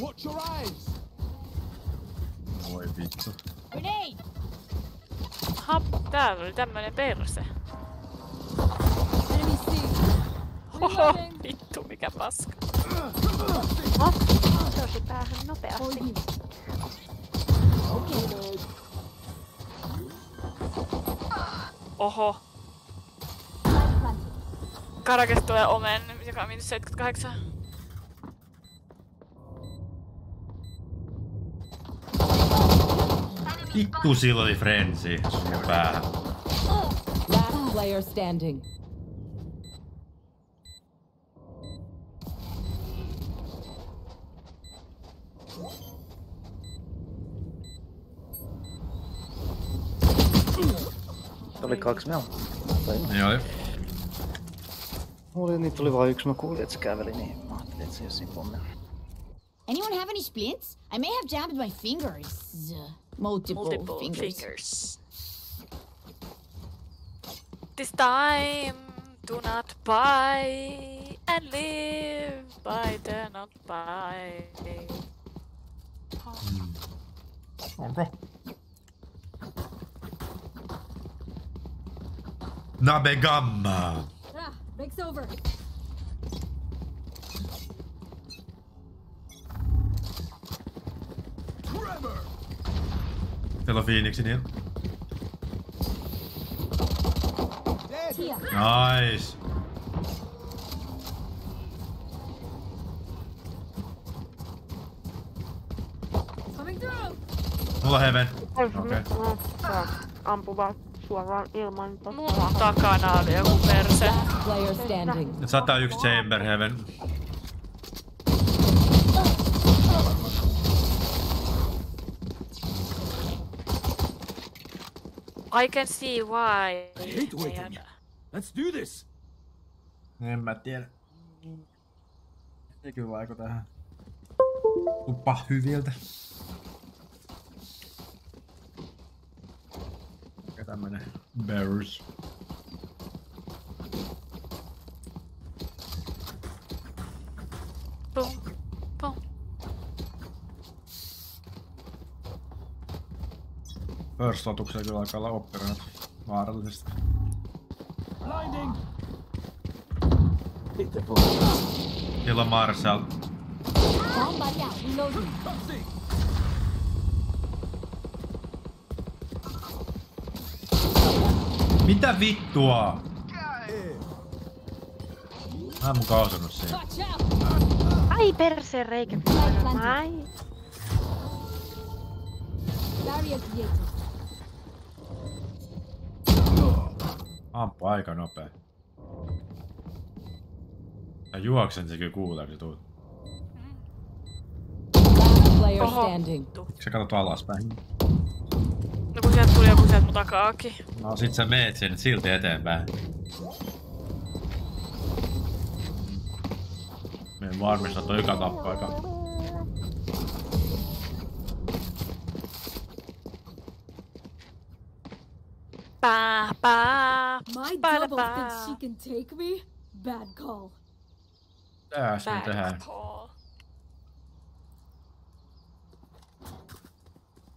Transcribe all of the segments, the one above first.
Watch your eyes. Voi vittu. Grenade! Hap, täällä oli tämmönen perse. Oho, vittu mikä paska. Se osi päähän nopeasti. Oho. Karakes tulee omen, joka on miinus 78. Vittu sillä oli frensi sun päähän. Last player standing. Oli kaksi meillä. Joo. Mulla oli, niitä tuli vain yksi, mä kuulin, että se käveli, niin mä ajattelin, että se ei ole siinä pommella. Anyone have any splints? I may have jabbed my fingers. Multiple, Multiple fingers. fingers. This time, do not buy and live by the not buy. Onko? Nabe Gamma. Ah, breaks over. Teillä on Phoenixi niin. Nice. Coming through. Mulla Heaven. Okei. Okay. Ampuva suoraan ilman tosta. takana oli joku perse. Player standing. 101 Chamber Heaven. I can see why. I hate waiting. Let's do this. En mä tiedä. Ei kyllä vaiko tähän. Tuppa hyviltä. Mikä tämmönen Bears. First-otuksia kyllä alkaa olla operoida vaarallisesti. Blinding. Hit the ball. Siellä on Marshall. Out. Reloading. Mitä vittua? Mä en mukaan osannut siihen. Ai perseen reikä. Ai. Barrier created. Ampu aika nopea. Mä juoksen se kyllä kuulee, kun sä tuut. Oho. Sä katsot alaspäin. No kun sieltä tuli joku sieltä mun takaakin. No sit sä meet sen silti eteenpäin. Meidän varmistaa toi eka tappaika. Pää, pää, My double thinks she can take me? Bad call. Me Bad tehdään. call.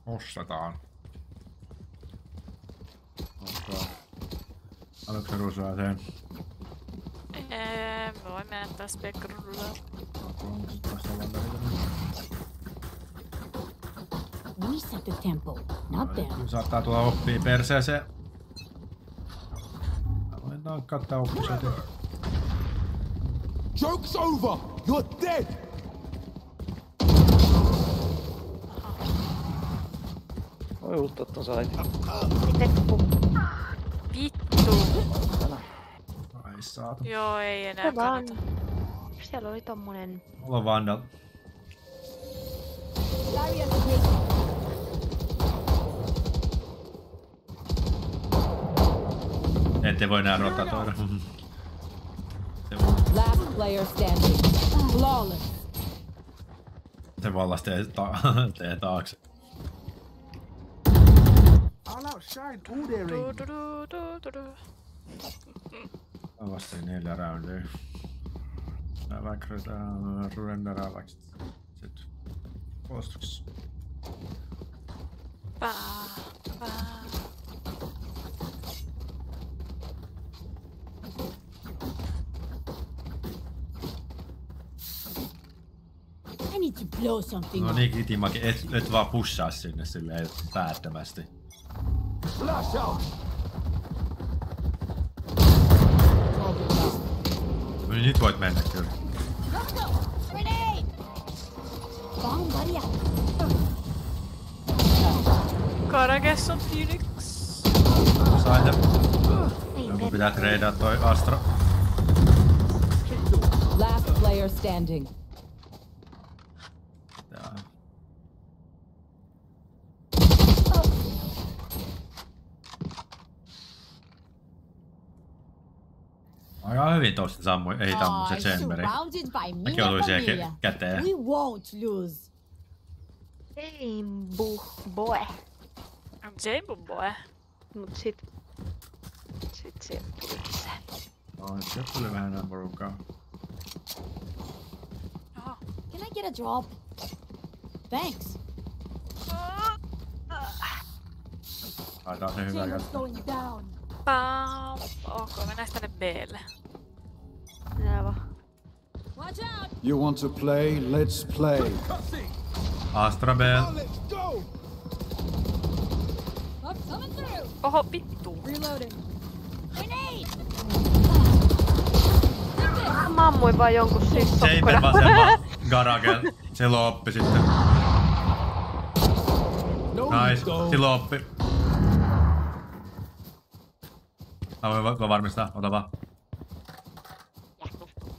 Ostetaan. Ostaa. Haluatko rusaa sen? Eee, me voimme jättää spekrulla. We set the tempo, not them. Saattaa tulla oppii perseeseen. Tankkaa tää oppia. Joke's over. You're dead. Voi uutta ton kun Vittu. Ai saatu. Joo, ei enää vaan. kannata. Siellä oli tommonen. Mulla on Vandal. Barrier Ette voi enää rotatoida. Se, Last player standing. Flawless. se vallas tee, ta- tee taakse. I'll outshine vasta neljä roundia. Mä vaikka renderaa vaikka sit. Puolustuksessa. Pää, pää. I need to blow something No niin, Kitimaki, et, et vaan pushaa sinne silleen päättömästi. Flash out. No niin, nyt voit mennä kyllä. Let's go! Grenade! Bomb buddy out. Karages on Phoenix. Ei Jonkun pitää treidaa toi Astro. Last player standing. Tää. Aika hyvin tosta sammui, ei tammu se chamberi. surrounded by me Mäkin and osuin siihen kä- käteen. We won't lose. Ei bu, boe. Jambo boy. Mut sit... Sit sieltä tuli se. No, nyt sieltä tuli vähän enää porukkaa. Can I get a drop? Thanks. Taitaa se hyvä down. Pää. Ok, mennään tänne Blle. You want to play? Let's play. Astra B. let's go. Up, coming through. Oho, vittu. Reloading. Mä ammuin vaan jonkun siis sokkona. vasemmalla. Garage. Se loppi sitten. No Nice. Silloin oppi. Mä voin va- varmistaa. Ota vaan.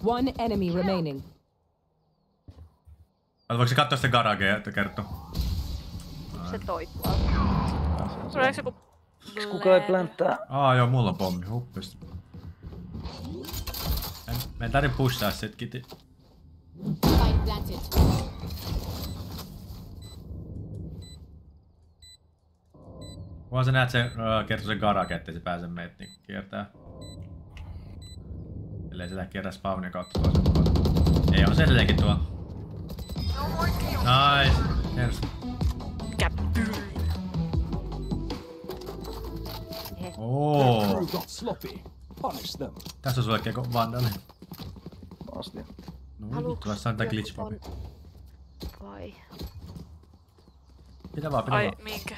One enemy remaining. Voiko se katsoa sitä garagea, että kertoo? Se toi. Tuleeko joku Kuka ei plänttää? Aa joo, mulla on pommi. Huppis. En- Meidän tarvii pushaa sit kiti. Vaan sä näet se uh, kertoo se garage, ettei se pääse meitä niinku kiertää. Ellei sitä kierrä spawnin kautta toisen puolelle. Ei on se edelleenkin tuo. Nice. Yes. Mikä them. Tässä on sulle keko vandali. Asti. No vittu, tässä on tää glitch popi. Vai. Pitää vaan, pitää Ai, vaan. minkä?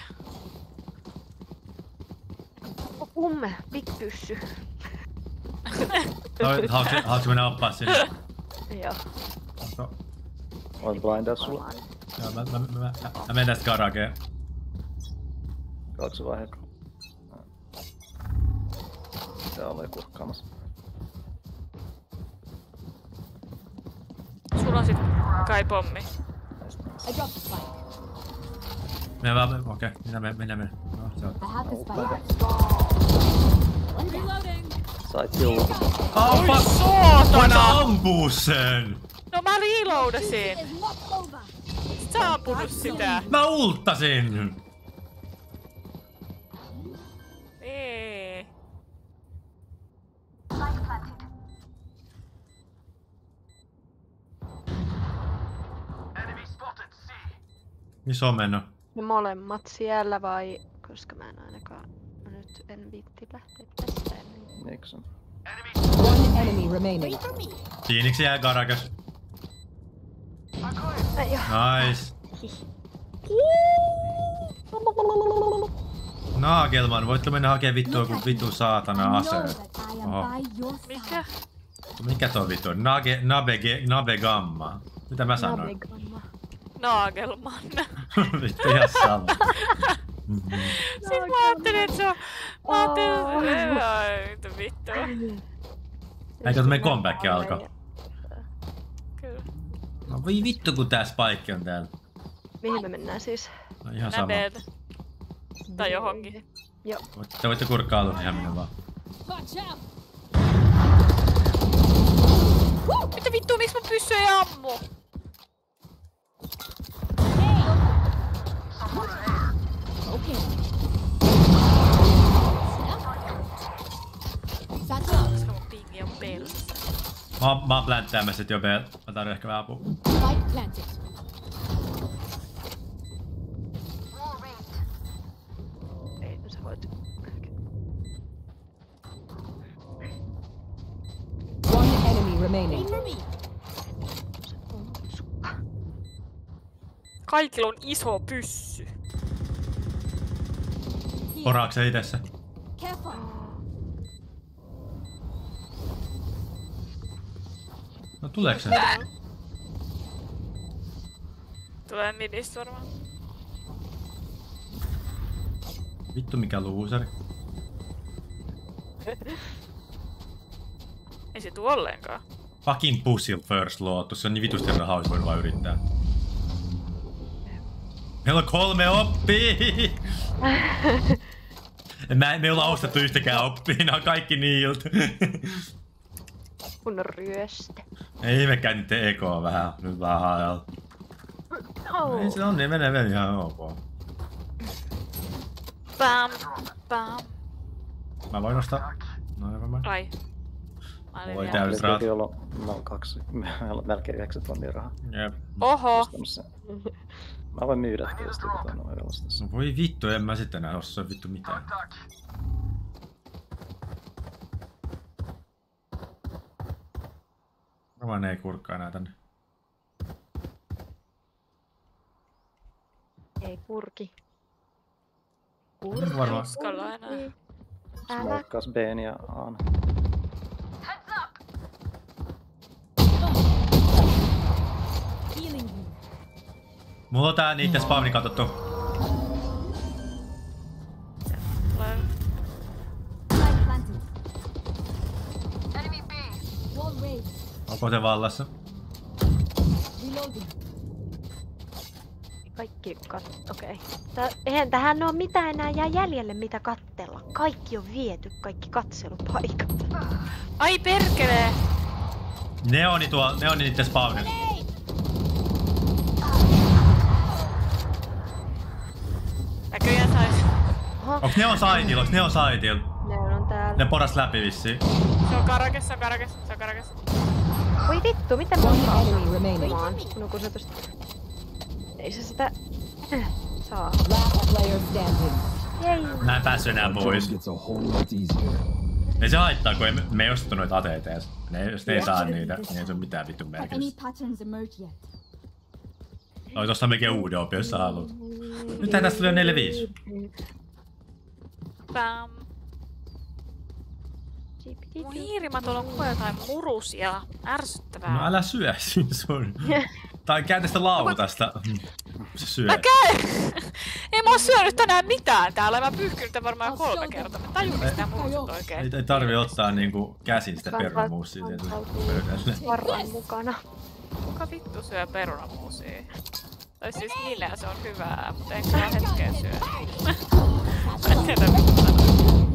Umme, big pyssy. Toi, Haluatko mennä oppaa sinne? Joo. Onko- Voit blindaa sulla. Joo, mä, mä, mä, mä, mä, mä menen tästä garageen. Kaksi vaiheessa. Tää oli kurkkaamassa. Sulla on sit kai pommi. I dropped the spike. Mene vaan, okei, okay. minä menen, minä menen. No, se on. I have the spike. One Reloading. Sait silloin. Ampa! Voit ampuu sen! No mä reloadasin. Sä ampunut sitä. Mä ulttasin! Ei. Missä on mennyt? Ne molemmat siellä vai... Koska mä en ainakaan... Nyt en viitti lähteä tästä ennen. Nixon. One enemy remaining. Phoenix jää oo. Nice. Naagelman, voitko mennä hakemaan vittua kun vittu saatana Know ase? that I am Oho. your side. Mikä? Mikä tuo vittu? Nage, nabe, ge- nabe gamma. Mitä mä sanoin? Nabegamma. Naagelman. vittu ihan sama. Siis mä ajattelin, että se on... Mä ajattelin, että... Ai, mitä vittua. Eikö meidän comeback alkoi? Kyllä. No voi vittu kun tää spike on täällä. Mihin me mennään siis? No ihan sama. Näbeet. Tai johonkin. Joo. Te voitte kurkkailu ihan minne vaan. Out. Mitä vittua, miksi mä pyssy ei ammu? Okay. Mä, oon, mä oon planttäämässä sit jo B. Mä tarvitsen ehkä vähän apua. No One enemy remaining. Kaikilla on iso pyssy. Poraaks se itessä? No tuleeko se? Tulee midistä varmaan. Vittu mikä loser. Ei se tuu ollenkaan. Fucking pussy first luotu. Se on niin vitusti rahaa, olisi voinut vaan yrittää. Meillä on kolme oppia! Mä, me ei olla ostettu yhtäkään oppia, nämä on kaikki niiltä. Kun on ryöste. ei me käy niiden ekoa vähän, nyt vähän haajalla. Oh. Ei se on, niin menee vielä ihan ok. Pam, pam. Mä voin nostaa... No never mind. Ai. Mä olin Voi Täydellä. piti olla noin kaksi, melkein 9 tonnia rahaa. Jep. Oho. Mä voin myydä tietysti, kun on noin. No voi vittu, en mä sitten enää osaa vittu mitään. Varmaan ei kurkkaa enää tänne. Ei kurki. Varmaan. Uskalla enää. Älä. Smokeas Bn ja Aan. Mulla on tää niitten spawni katsottu. Onko se vallassa? Kaikki kat... Okei. Okay. Eihän tähän ole mitään enää jää jäljelle mitä kattella. Kaikki on viety, kaikki katselupaikat. Ai perkele! Neoni tuo, neoni niitten spawnilla. Näköjään sais. Oho, Onks ne on saitilla? Onks ne on saitilla? ne on täällä. Ne poras läpi vissiin. Se on karakes, se on karakes, se on karakes. Voi vittu, miten mä oon? No kun se tosta... Ei se sitä... Saa. Standing. Ei. Mä en päässyt enää pois. gets a whole lot easier. Ei se haittaa, kun ei, me, ei ostettu noita. Ne, jos ne ei saa niitä, niin ei se ole mitään vittu merkitystä. Oi tosta mekin uuden opi, jos sä haluat. Nythän tästä tuli jo 4-5. Pam. Mun hiirimatalla on koko jotain murusia. Ärsyttävää. No älä syö siinä sun. Tai käytä sitä lautasta. Se syö. Mä käyn! Ei mä oo syönyt tänään mitään täällä. Mä pyyhkinyt tän varmaan kolme kertaa. Mä tajun, sitä muusut Ei, oikein. ei tarvi ottaa niinku käsin sitä kantautuu. pöydälle. Varran mukana. Kuka vittu syö perunamuusia? Tai siis niillä se on hyvää, mutta en kyllä hetkeen syö. Mä en tiedä mitä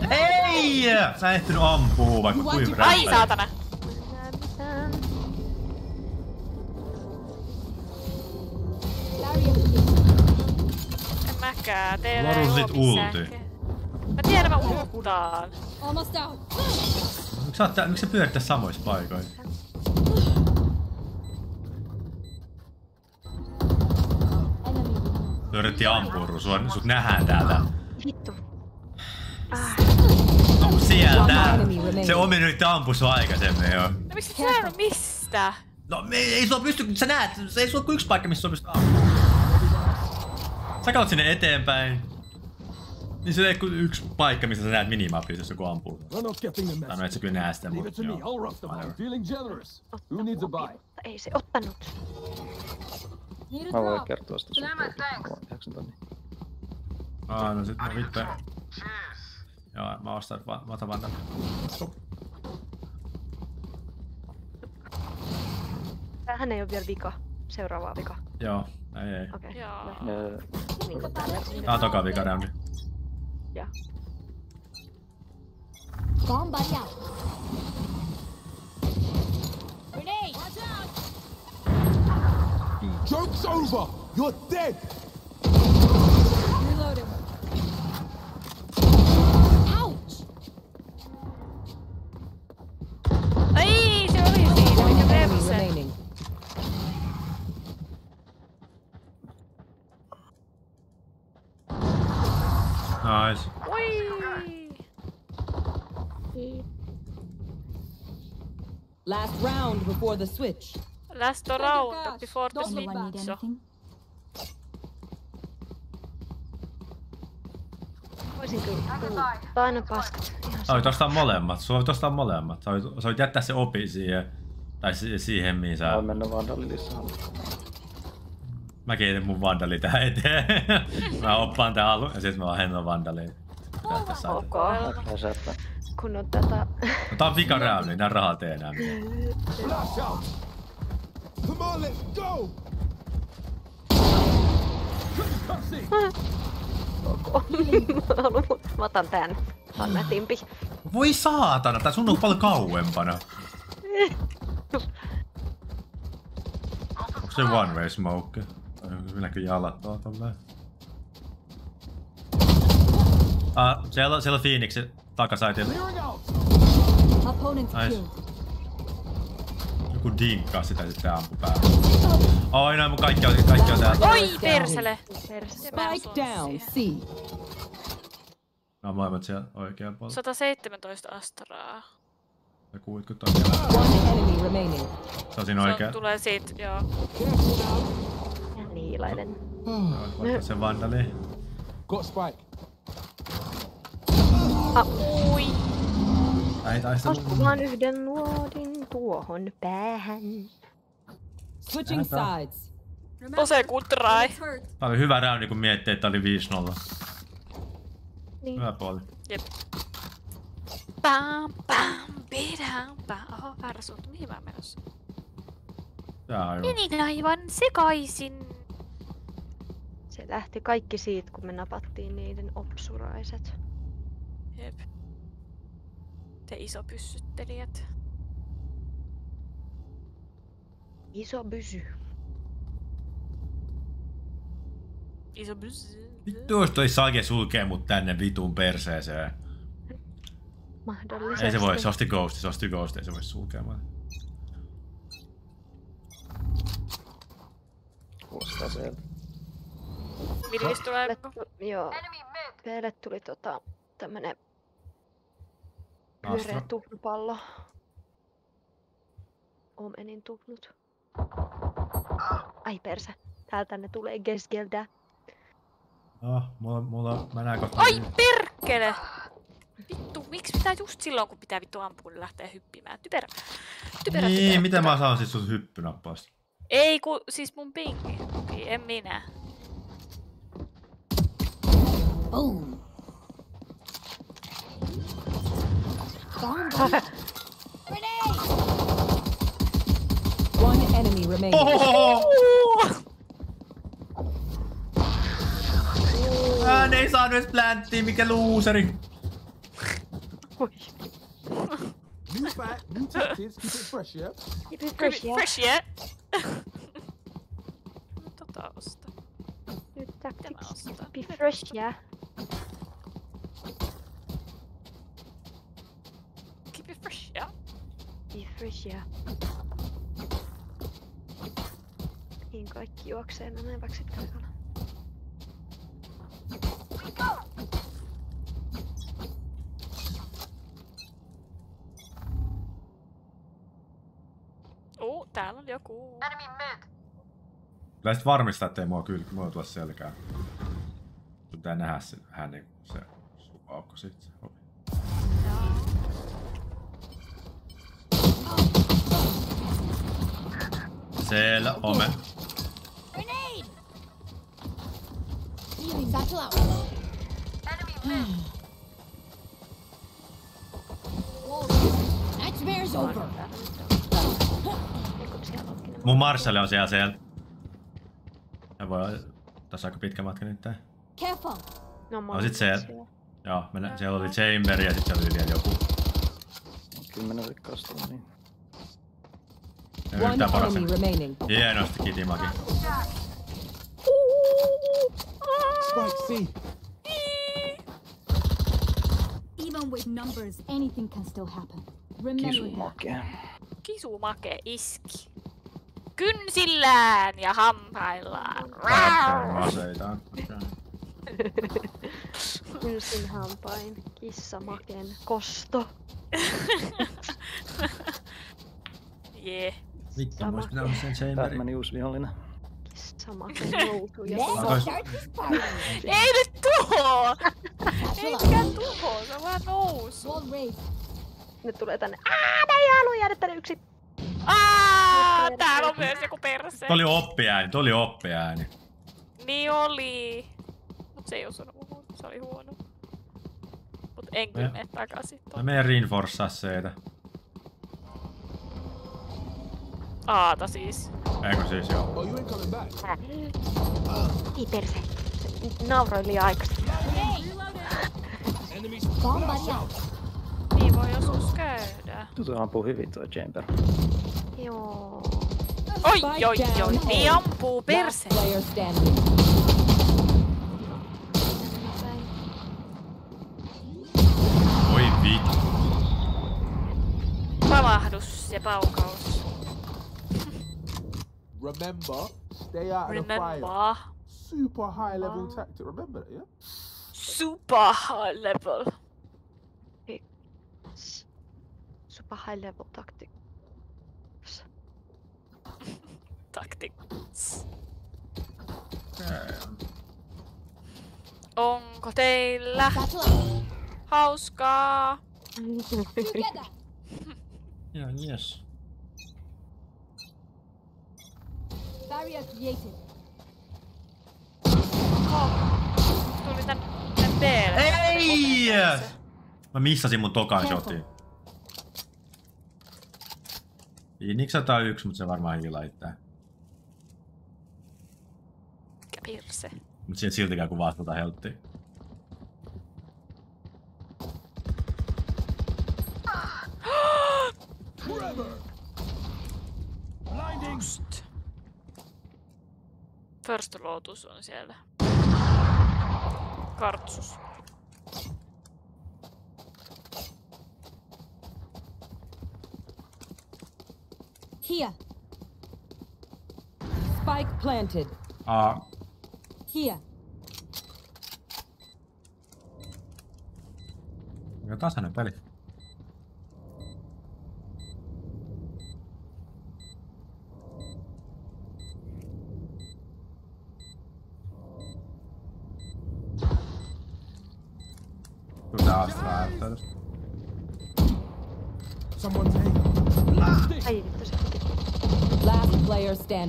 sanoa. Ei! Sä et ehtinyt ampuu, vaikka kuinka Ai saatana! En mäkään. Teillä missään ulti. Mä tiedän, mä ulttaan. Almost out. Miksi sä, miksi sä pyörit tässä samoissa paikoissa? Yritettiin ampua sua, sut nähdään täältä. Vittu. No, sieltä! Remaining. Se omi nyt ampui sua aikaisemmin jo. No miksi et sanonut mistä? No me, ei sulla pysty, sä näet, se ei sulla kuin yksi paikka, missä sulla pystyy ampumaan. Sä katsot sinne eteenpäin. Niin se ei kuin yksi paikka, missä sä näet minimapissa, jos joku ampuu. We're not getting the Tai no et sä kyllä näe sitä, mutta joo. Ei se ottanut. A Mä voin kertoa sitä on 9 tonnia. Aa, no sit no vittu. Joo, mä ostan, va, mä otan vaan tän. Tähän ei ole vielä vika. Seuraavaa vika. Joo, ei ei. Okei. Okay. Joo. Öö, Tää on toka vika roundi. Ja. Bomb buddy out. Grenade. Joke's over. You're dead. Nice. Ui. Last round before the switch. Last round before the switch. aina paskat. Sä voit ostaa molemmat. Sä voit ostaa molemmat. Sä voit, sä voit jättää se opi siihen. Tai si- siihen, mihin sä... Voi mennä Vandalilissa halutaan. Mä kiinnitän mun vandali tähän eteen. mä oppaan tää alun ja sit mä vaan hennon vandaliin. Tässä on. ok. Kun on tätä... No, tää on vika niin tää rahaa tee enää mitään. Flash out! Come on, let's go! Cutscene! Mä haluan, mä otan tän. Tän mä timpi. Voi saatana, tää sun on paljon kauempana. Onko se one way smoke? Minäkin jalat tuo tolleen. Ah, siellä, on- siellä on Phoenix takasaitilla. Nice. Joku dinkkaa sitä sitten ampu päälle. Oi noin mun kaikki on, kaikki on täällä. Oi persele! Perse. Mä Spike osun down. C. No molemmat siellä oikealla puolella. 117 astraa. Ja enemy remaining. Se on siinä Se oikea. on, tulee siitä, joo. Ja liilainen. Vaikka se vandali. Got Spike. Ui! Ei taistelu. Osku vaan yhden luodin tuohon päähän. Switching sides. Tose kutrai. Tää oli hyvä roundi kun miettii, että oli 5-0. Niin. Hyvä puoli. Jep. Pam, pam, pidam, pam. Oho, väärä suunta. Mihin mä oon menossa? Tää on aivan. Menin aivan sekaisin. Se lähti kaikki siitä, kun me napattiin niiden opsuraiset. Jep. Te isopyssyttelijät. Iso bysy. Iso pyssy. Vittu jos toi Sage sulkee mut tänne vitun perseeseen. Mahdollisesti. Ei se voi, se osti Ghosti, se osti Ghosti, ei se voi sulkemaan. Kuulostaa sieltä. Villis tulee. Meille tu- Joo. Meille tuli tota tämmönen pyöreä Astro. tuhlupallo. Omenin tuhlut. Ai persä. Täältä ne tulee keskeltä. Ah, mulla, mulla, mä näen kohta. Ai perkele! Vittu, miksi pitää just silloin, kun pitää vittu ampua, niin lähteä hyppimään? Typerä. Typerä, Niin, typerä, miten typerä. mä saan sit sut hyppynappaista? Ei, ku, siis mun pingi. Ei, en minä. Boom. Bomb. One enemy remaining. Ah, Ohohoho! Hän ei saanut edes planttia, mikä luuseri. Oi. New fight, new tactics, keep it fresh, yeah? Keep it Fresh, fresh, yeah. fresh yeah. tota osta. Nyt Mitä mä tactics. Be fresh, yeah. Yeah. Niin kaikki juoksee meneväksi paikalla. Uu, täällä on joku. Kyllä sit varmistaa, ettei mua kyllä, mua tulla selkään. Pitää nähdä se, hän niin se supaukko sit. se ovi. Onkin ne Mun Marshall on siellä siellä. Ja voi tässä aika pitkä matka nyt. Careful. No, No sit se, joo, mennä, siellä oli Chamber ja sitten siellä oli vielä joku. Kymmenen rikkaasta niin. Yhtään paras. Hienosti Kitimaki. Spike C. Even with numbers, anything can still happen. Remember Kisu that. makea. Kisumake iski. Kynsillään ja hampaillaan. Aseitaan. Kynsin hampain, kissamaken, kosto. Jee. Vittu, mä ois pitänyt sen chamberin. Batmanin uusi vihollinen. Sama kuin nousu ja. Ei nyt tuho! Ei out. tuho, se on vaan nousu. Ne tulee tänne. Aa, mä en halua jäädä tänne yksin. Aa, täällä on myös joku perse. Tuo oli oppiääni, tuo oli oppiääni. Niin oli. Mut se ei osunut muuhun, se oli huono. Mut en kyllä Me- mene takaisin. Mä menen reinforcea seitä. Aata siis. Eikö siis joo? Oh, you ain't coming back. Ei perse. Se Nauroin liian out. Niin voi joskus käydä. Tuo ampuu hyvin tuo Chamber. Joo. Oi, Spike oi, down oi, A. niin ampuu perse. Oi vittu. Pamahdus ja paukaus. Remember, stay out of the fire. Remember. Super high level ah. tactic. Remember that, yeah? Super high level. Super high level tactic. Tactics. Um. Onko teillä Satchel out. hauskaa? Together. Joo, yes. Barrier created. Tuli tän, tän. Ei! Mä missasin mun tokan shotin. Phoenix 101, mutta se varmaan hiilaittaa. Mikä pirse. Mut siitä siltikään kuvaa tota helttiä. Just. First Lotus on siellä. Kartsus. Here. Spike planted. Aa, Here. aika tasainen peli.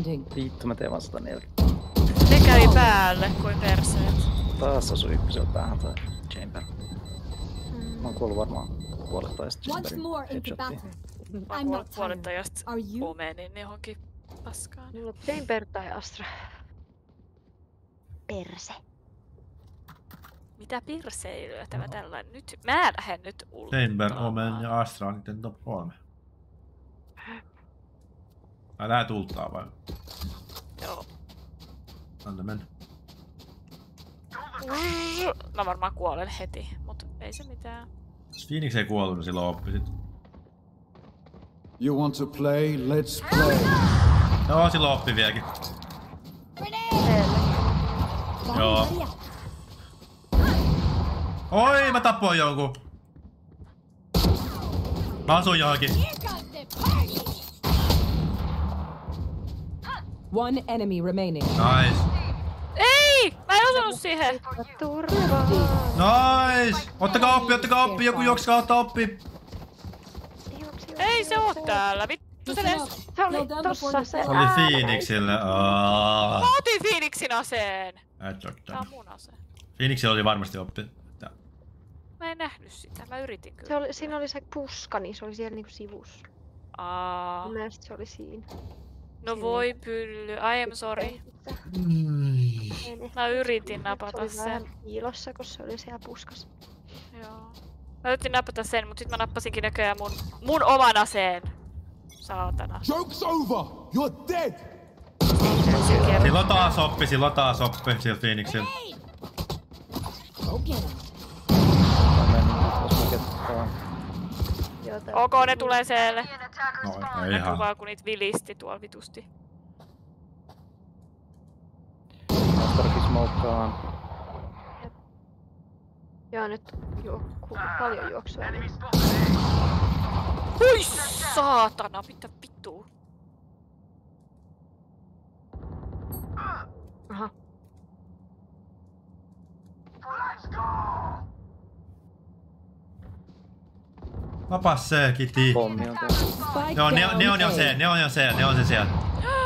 Player standing. Vittu mä teen vaan 140. Ne kävi päälle kuin perseet. Taas osui ykkösellä päähän toi Chamber. Mä oon kuollut varmaan puolettais Once Chamberin more into headshottiin. battle. Mä I'm kuol- not puolet tired. ajasta Are you? omenin johonkin paskaan. Mulla on Chamber tai Astra. Perse. Mitä pirseilyä tämä tällainen? Nyt mä lähden nyt ulkoa. Chamber, Omen ja Astra on niiden top 3. Ai tää tultaa vai? Joo. Anna mennä. Mä varmaan kuolen heti, mutta ei se mitään. Jos Phoenix ei kuollut, niin silloin oppi sit. You want to play? Let's play. Joo, silloin oppi vieläkin. Joo. Oi, mä tappoin jonkun. Mä asun johonkin. One enemy remaining. Nice. Ei! Mä en osunut siihen! Turvaa. Nice! Ottakaa oppi, ottakaa oppi, joku juoksikaa ottaa oppi. Ei se oo täällä, vittu se edes... Se oli tossa se. Se oli Phoenixille. Aa. Mä otin Phoenixin aseen! Et Tää ottanut. on mun ase. Phoenixilla oli varmasti oppi. Tää. Mä en nähnyt sitä, mä yritin Se kyllä. oli, siinä oli se puska, niin se oli siellä niinku sivussa. Aa. Mielestä se oli siinä. No voi pylly, I am sorry. Mä yritin Se napata vähän sen. piilossa, kun se oli siellä puskassa. Joo. Mä yritin napata sen, mut sit mä nappasinkin näköjään mun, mun oman aseen. Saatana. Joke's over. You're dead. Silloin taas oppi, silloin taas oppi sillä Phoenixilla. Go get him. Mä menen, jos mä kettaan. Joo, tää- Ok, ne tulee siellä. No, ei ihan. Kuvaa, kun niitä vilisti tuolla vitusti. Tarkis moukkaan. Joo, nyt juokkuu. Paljon juoksua. Hui saatana, mitä vittuu. Aha. Let's go! Kiti. On tässä. Spike Joo, ne, ne on jo se, ne on jo se, ne on se siellä.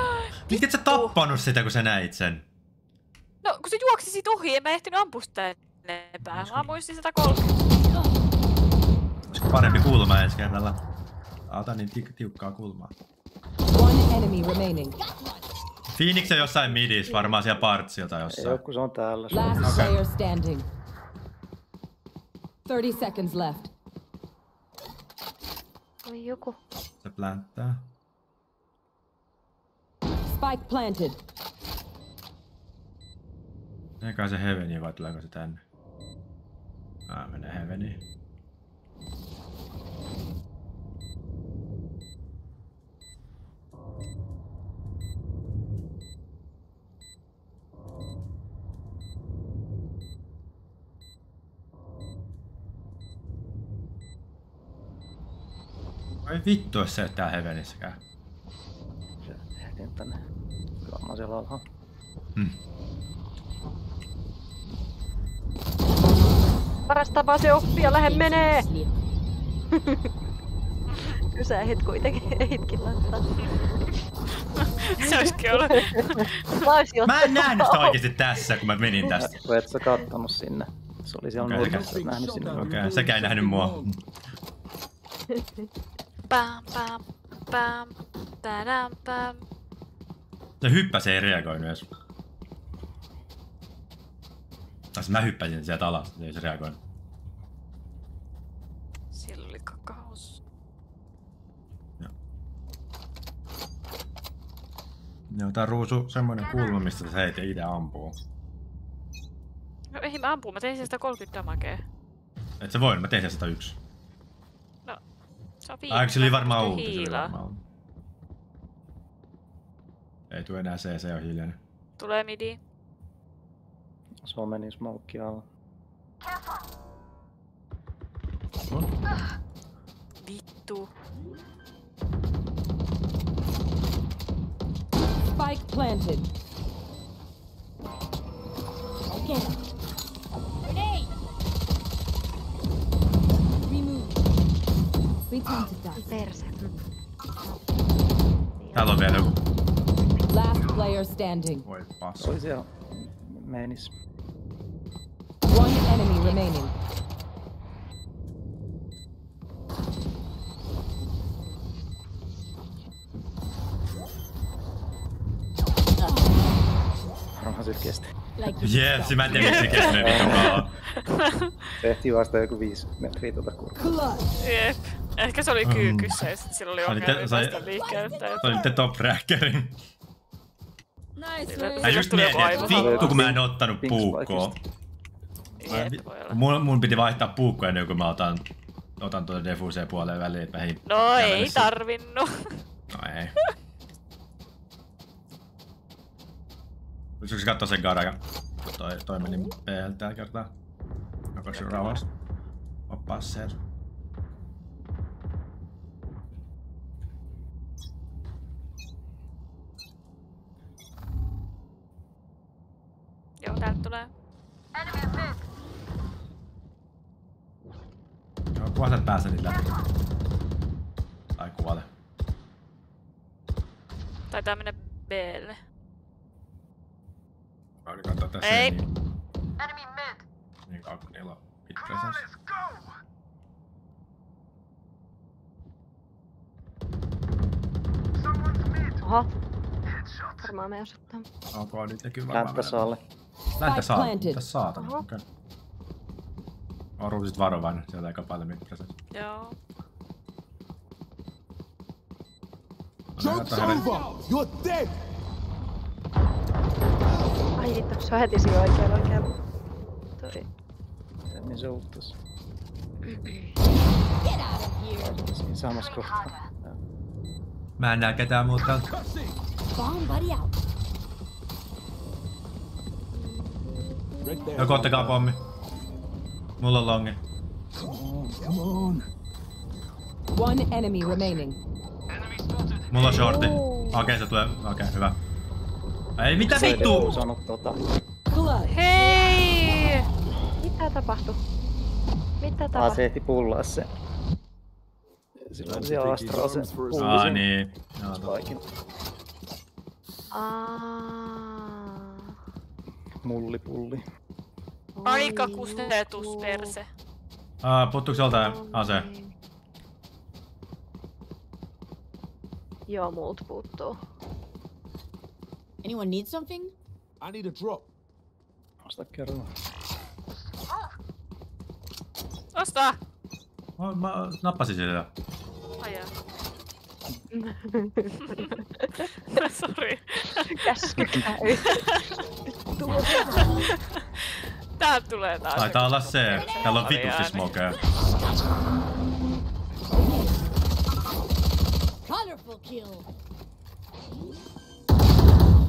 Miksi et sä tappanut sitä, kun sä näit sen? No, kun se juoksi siitä ohi, en mä ehtinyt ampua sitä enempää. Mä ammuin siis 130. Olisiko parempi kulma ensi kerralla? Ota niin ti- tiukkaa kulmaa. One enemy remaining. Phoenix on jossain midis, varmaan siellä partsilta jossain. oo, kun se on täällä. Se Last Okay. player standing. 30 seconds left. Oi joku. Se plänttää. Spike planted. Meneekö se Heaveniin vai tuleeko se tänne? Ah, menee Heaveniin. Ai vittu, jos se tää Heavenissäkään. se ehdin tänne. Kyllä mä oon siellä alhaalla. Paras tapa se oppia, lähde menee! Kyllä sä ehdit kuitenkin, ehditkin laittaa. Se olisikin ollut. Mä en nähnyt sitä oikeesti tässä, kun mä menin tästä. Kun et sä kattonut sinne. Se oli siellä Okei, nurkassa, nähnyt sinne. Okei, okay, sekä ei nähnyt mua. Pam, pam, pam, tadam, pam. Se hyppäsi ei reagoinut edes. Tai mä hyppäsin sieltä alas, ei se reagoinut. Siellä oli kakaos. Joo, tää ruusu semmoinen kulma, mistä sä et itse ampuu. No ei mä ampuu, mä tein sen 130 damagea. Et sä voi, mä tein sen 101. Se on Ai, se oli varmaan uusi. Se oli uusi. Ei tule enää CC on hiljainen. Tulee midi. Se on meni smoke alla. Vittu. Spike planted. Get him. Perse. Täällä on vielä joku. Last player standing. Voi Se passa. oli siellä menis. One enemy remaining. Varmaan kesti. Se mä en tiedä miksi se kesti vittu kauan. Tehtiin vasta joku viisi metriä tuota kurvaa. Jep. Ehkä se oli kyykyssä ja sit sillä oli Oli te- ongelmia sai- liikkeelle. Se oli te top räkkärin. Nice. Mä just mietin, että vittu kun mä en ottanut puukkoa. olla. Mun, mun piti vaihtaa puukkoa ennen kuin mä otan, otan tuota defuseen puoleen väliin, että mä hei... No ei tarvinnut. No ei. Pystytkö katsoa sen Garaga? Toi, toi meni B tällä kertaa. Onko se rauhassa? Oppaa sen. kunhan sä et pääse niitä läpi. Tai kuole. Taitaa mennä Blle. Mä olin katsoa tässä Ei. niin. Niin kauan kun niillä on pit presence. Oho. Varmaan me osattaa. Onko nyt kyllä varmaan Läppä saalle. Länttä saa. Mitä saatana? Oho. On ruusit varovainen, sieltä aika paljon mid presence. Joo. Joke's over! You're dead! Ai vittu, se on heti siinä oikealla oikealla. Toi. Niin se uhtas. Get out of here. Siinä samassa kohtaa. Mä en näe ketään muuta. Bomb buddy out. Right there. Joku ottakaa pommi. Mulla on longi. Come on. One enemy remaining. Mulla on shorti. Okei, se tulee. Okei, hyvä. Ei mitä Se vittu! tota. Hei! Mitä tapahtui? Mitä Taas tapahtui? ehti pullaa se. Sillä oli siellä Astral se pulli Aa niin. Aa. Mulli pulli. Aika kusetus juu. perse. Aa, puuttuuko joltain ase? Joo, muut puuttuu. Anyone need something? I need a drop. Osta kerran. Osta! Mä, mä nappasin sitä. Ajaa. Sori. Käsky käy. Täältä tulee taas. Taitaa olla se. Täällä on vitusti smokea. Colorful kill.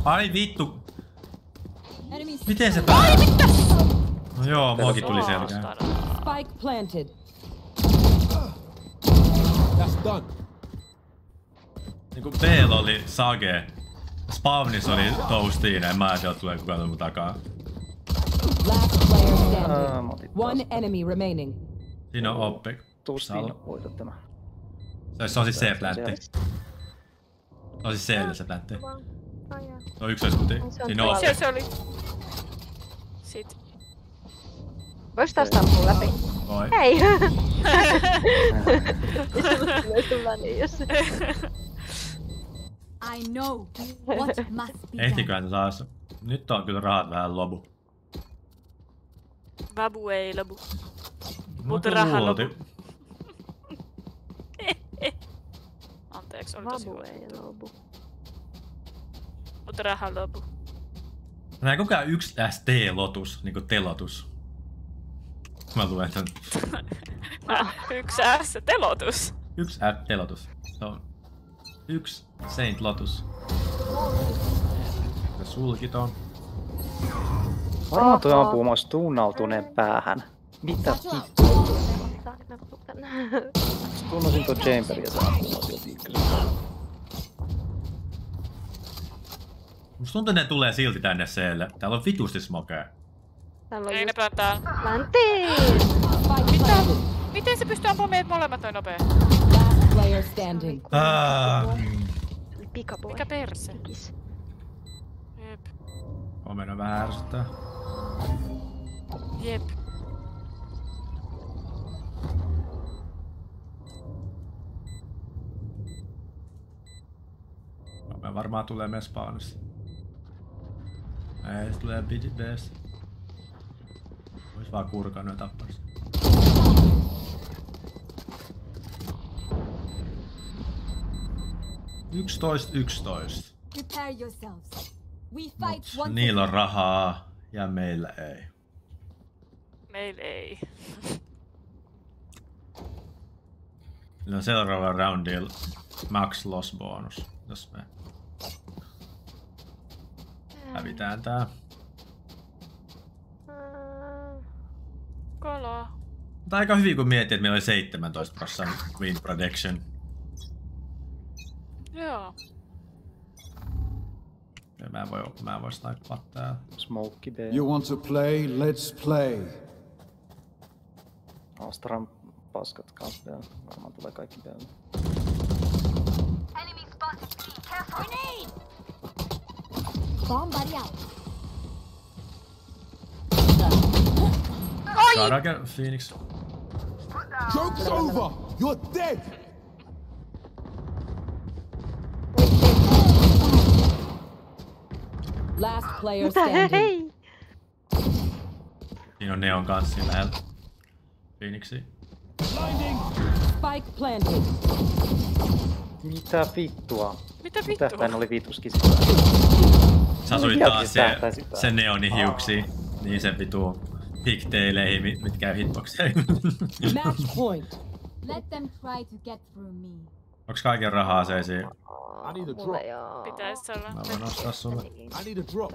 Ai vittu. Miten se pääsi? No joo, muakin tuli selkään. Saatana. Spike planted. That's done. Niinku B oli Sage. Spawnis oli Toastiin, en mä ajatella, että tulee kukaan mun takaa. One enemy remaining. Siinä on oppi. Tuskin voita tämä. Se, se on siis C-plantti. Se Se on siis C, se plantti. Se on yksilöiskuti. Se on Siinä on oppi. Se, se oli. Sit. Voiko taas tappua läpi? Voi. Hei! Niin, jos... I know what must be done. Ehtiköhän se taas. Nyt on kyllä rahat vähän lobu. Vabu ei lobu. No, Mutta raha lopu. Anteeksi, oli tosi Vabu hyvä. ei lopu. Mutta raha lopu. Näin koko ajan yksi ST-lotus, niinku telotus. Mä luen tän. Yksi S, telotus. Yksi F-telotus. Se on yksi Saint Lotus. Ja sulki ton. Varmaan toi ampuu mua stunnautuneen päähän. Mitä Satchel out. vittu? Saanko mä puhutan? Tunnusin ja se ampuu mua sieltä ykkösen. Musta tuntuu, että ne tulee silti tänne Clle. Täällä on vitusti smokea. Täällä on Ei ne just läntiin! Spike planted. Miten se pystyy ampumaan meidät molemmat noin nopea? Last player standing. Ah, Pikaboi. Mikä perse? Jep. omena vähän ärsyttää. Jep. Omena varmaan tulee myös spawnista. Ei, se tulee bidi Bs. Vois vaan kurkannut ja tappaa sen. Yksitoista, yksitoista. Prepare yourselves. We Mut fight once niillä on rahaa ja meillä ei. Meillä ei. On seuraava roundilla max loss bonus, jos me hävitään tää. Kala. Mutta aika hyvin kun miettii, että meillä oli 17 prossan win prediction. Joo. Ja mä en voi, mä en voi snipaa täällä. Smoke B. You want to play? Let's play. Astran paskat kans B. Varmaan tulee kaikki B. Grenade! Bomb buddy out. Saadaanko Phoenix? Joke's over. You're dead. Last player Mitä? standing. Hei! Siinä on Neon kanssa siinä lähellä. Phoenixi. Spike planted. Mitä vittua? Mitä vittua? päin oli vituskin sitä? Sä asuit taas se, se Neonin hiuksi. Niin se vitu pigtaileihin, mit- mitkä käy hitboxeihin. Match point. Let them try to get through me. Onks kaiken rahaa seisiin? I need a drop. Pitäis olla. Mä voin ostaa sulle. I need a drop.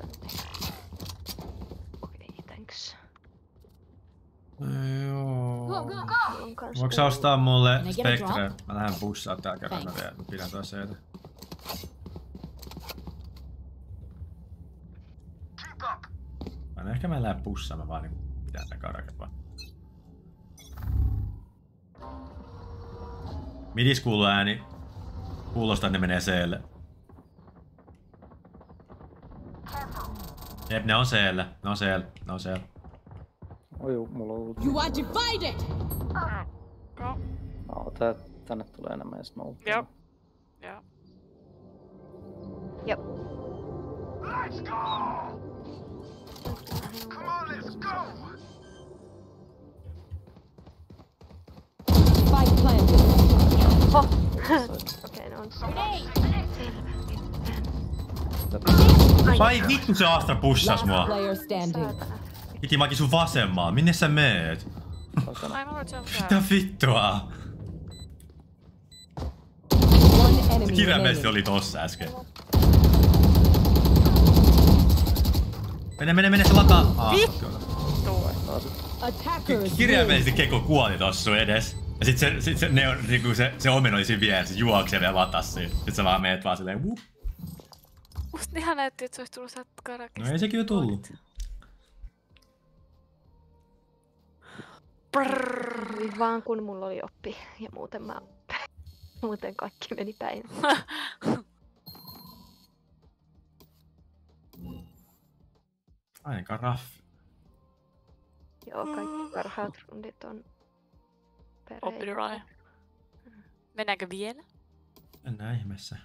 Okei, thanks. Joo. Voinko sä ostaa mulle Spectre? Mä lähden bussaa täällä kerran, mä vielä- mä pidän tuossa seitä. Mä ehkä mä lähden pussaamaan vaan niinku pitää tää karakat vaan. Midis kuuluu ääni. Kuulostaa, että ne menee seelle. Jep, ne on siellä. Ne on siellä. Ne on siellä. Oi juu, mulla on ollut... You are divided! Go. No, tää, tänne tulee enemmän ultiin. Joo. Joo. Joo. Spike Oho! Okei, no on. Vai vittu se Astra pushas Last mua. Ikimaki sun vasemmaa. Minne sä meet? Mitä vittua? Remaining. oli tossa äsken. Mene, mene, mene, se lataa. Ah, Kirjaimellisesti Keko kuoli tossa edes. Ja sit se, sit se, ne, on, niinku se, se omen oli siinä vieressä, se juoksee vielä latas siinä. Sit sä vaan meet vaan silleen wup. Musta ihan näytti, että se olisi tullut sieltä karakista. No ei sekin ole tullut. Hyvin vaan kun mulla oli oppi ja muuten mä... Muuten kaikki meni päin. Ainakaan raffi. Joo, kaikki parhaat rundit on Oppi pereillä. Ryan. Mennäänkö vielä? Mennään ihmeessä.